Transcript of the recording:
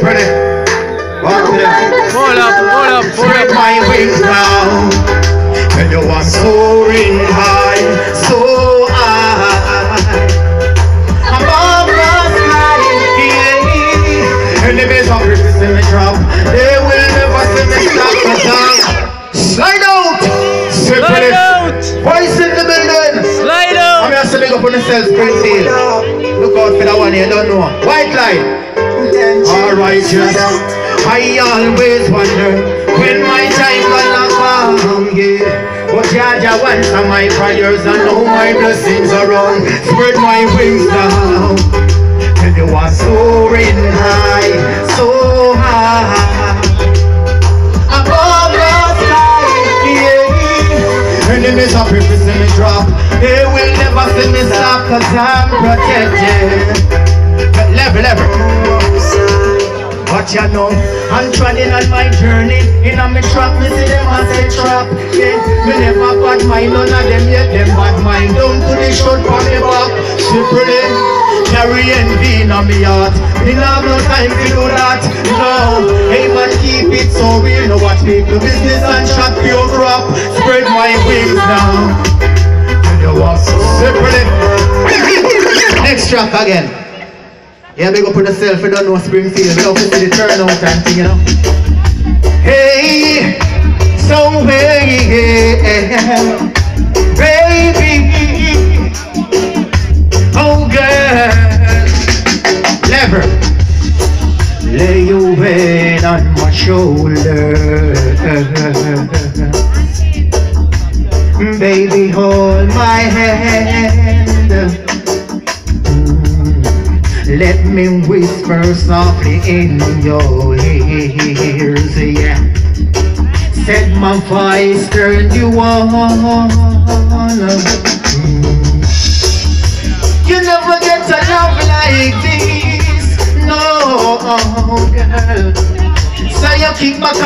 To them. Hold up, hold up, Spread up. my wings now. And you are soaring high, so high. Above the sky, yeah. Enemies are resisting me drop. They will never see me stop the song. Slide out. Slide out. Voice in the building. Slide out! I'm out. just big up on yourself, Springfield. Look out for that one here, don't know. White line. Alright, just I always wonder when my time gonna come, yeah. But Jah Jah answer my prayers and know my blessings are on. Spread my wings now. And you are soaring high, so high. Above the sky, yeah. Enemies are preparing me drop. They will never see me stop cause I'm protected. Level, level. But you know, I'm treading on my journey. In a me trap, me see them as a trap yeah. Me never bad mind, none of them yet. Them bad mind down to the short for me back. Simply Carry envy in me heart. Me not have no time to do that No, hey man keep it so real. No watch people business and shot pure crap Spread my wings now. And you walk Simply Next track again yeah, big up on yourself, you don't know Springfield, you don't see the turnout and thing, you know. Hey, so hey, baby, oh girl, never lay your head on my shoulder, baby, hold my hand. Let me whisper softly in your ears, yeah. Set my voice, turn you on. You never get a love like this, no, girl. So you kick back.